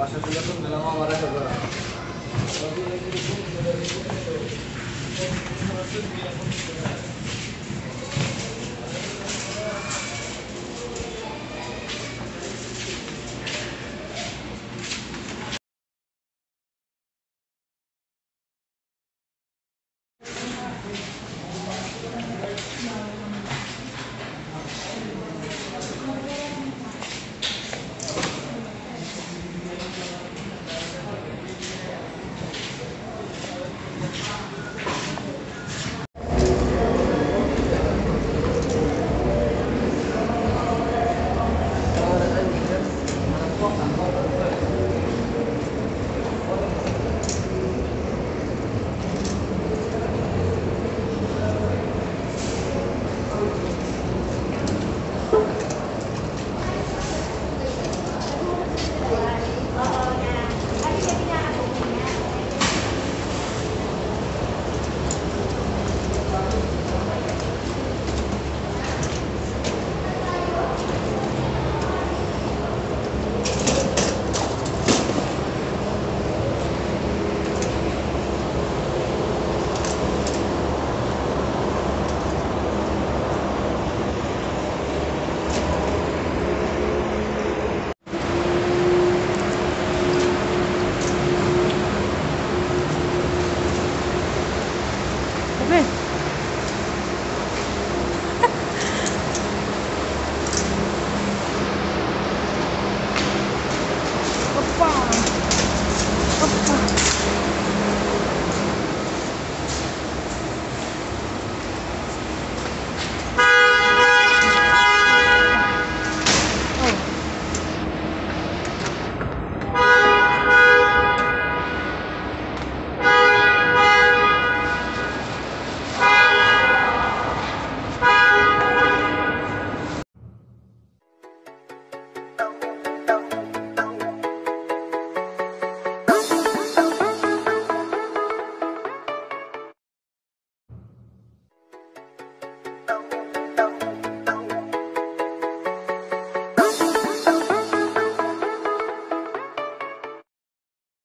başarılı melama var kadar.